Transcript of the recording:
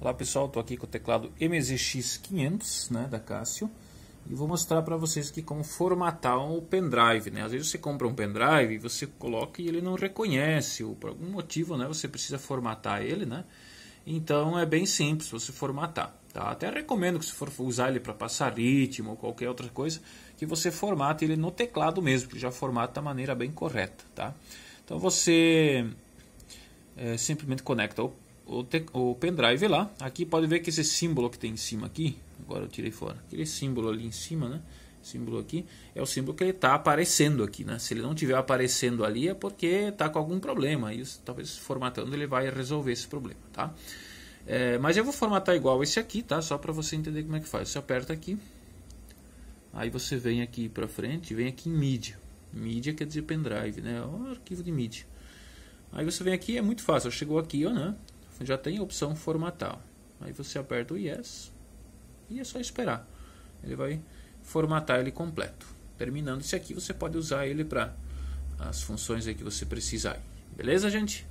Olá pessoal, estou aqui com o teclado MZX500 né, da Casio e vou mostrar para vocês aqui como formatar o pendrive. Né? Às vezes você compra um pendrive e você coloca e ele não reconhece, ou por algum motivo né, você precisa formatar ele. Né? Então é bem simples você formatar. Tá? Até recomendo que se for usar ele para passar ritmo ou qualquer outra coisa, que você formate ele no teclado mesmo, que já formata da maneira bem correta. Tá? Então você é, simplesmente conecta o o, o pendrive lá. Aqui pode ver que esse símbolo que tem em cima aqui, agora eu tirei fora, aquele símbolo ali em cima, né? Símbolo aqui é o símbolo que ele está aparecendo aqui, né? Se ele não estiver aparecendo ali é porque está com algum problema. Isso, talvez formatando ele vai resolver esse problema, tá? É, mas eu vou formatar igual esse aqui, tá? Só para você entender como é que faz. Você aperta aqui, aí você vem aqui para frente, vem aqui em mídia. Mídia quer dizer pendrive, né? É um arquivo de mídia. Aí você vem aqui, é muito fácil. Chegou aqui, ó, né? Já tem a opção formatar. Aí você aperta o Yes e é só esperar. Ele vai formatar ele completo. Terminando esse aqui, você pode usar ele para as funções aí que você precisar. Beleza, gente?